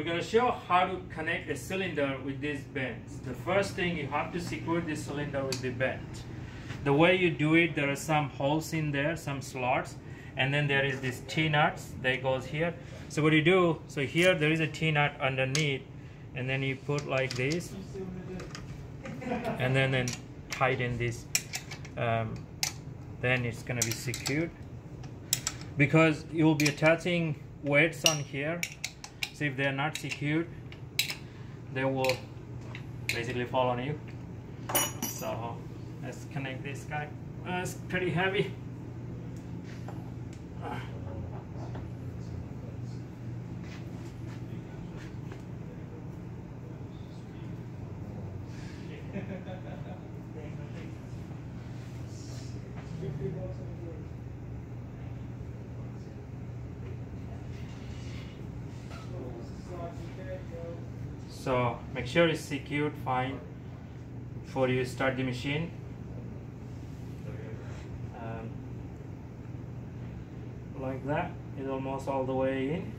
we're going to show how to connect a cylinder with these bends. The first thing you have to secure this cylinder with the bend. The way you do it, there are some holes in there, some slots, and then there is this T-nuts that goes here. So what you do, so here there is a T-nut underneath, and then you put like this, and then, then tighten this, um, then it's going to be secured. Because you will be attaching weights on here, so if they're not secured, they will basically fall on you. So let's connect this guy. Uh, it's pretty heavy. Uh. So make sure it's secured fine before you start the machine. Um, like that, it's almost all the way in.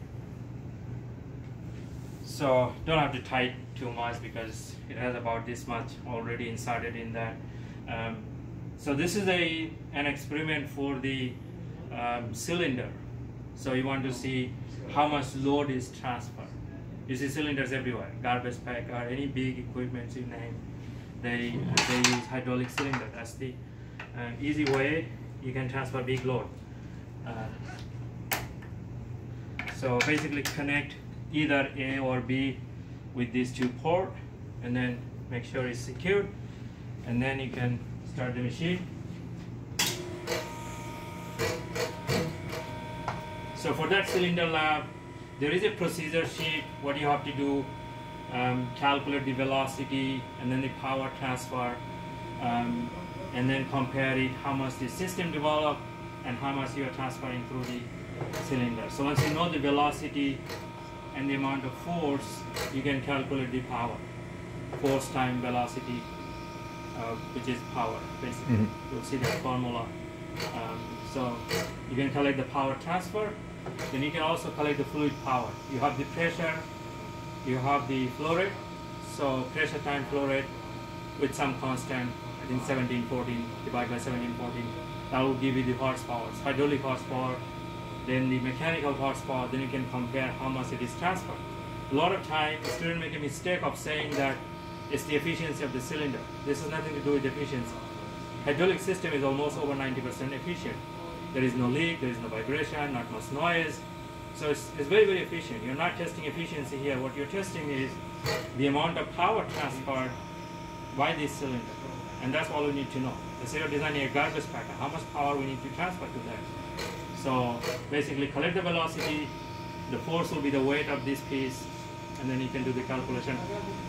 So don't have to tight too much because it has about this much already inserted in that. Um, so this is a an experiment for the um, cylinder. So you want to see how much load is transferred. You see cylinders everywhere, garbage pack or any big equipment you name, they, they use hydraulic cylinder. That's the uh, easy way you can transfer big load. Uh, so basically connect either A or B with these two port and then make sure it's secured and then you can start the machine. So for that cylinder lab, there is a procedure sheet, what you have to do, um, calculate the velocity and then the power transfer, um, and then compare it, how much the system developed and how much you are transferring through the cylinder. So once you know the velocity and the amount of force, you can calculate the power. Force time velocity, uh, which is power, basically. Mm -hmm. You'll see that formula. Um, so you can collect the power transfer, then you can also collect the fluid power. You have the pressure, you have the flow rate. So pressure time flow rate with some constant, I think 1714 divided by 1714. That will give you the horsepower, hydraulic horsepower, then the mechanical horsepower, then you can compare how much it is transferred. A lot of time, students make a mistake of saying that it's the efficiency of the cylinder. This has nothing to do with efficiency. Hydraulic system is almost over 90% efficient. There is no leak, there is no vibration, not much noise. So it's, it's very, very efficient. You're not testing efficiency here. What you're testing is the amount of power transferred by this cylinder. And that's all we need to know. Say you're designing a garbage packer, how much power we need to transfer to that. So basically collect the velocity, the force will be the weight of this piece, and then you can do the calculation.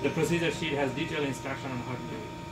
The procedure sheet has detailed instruction on how to do it.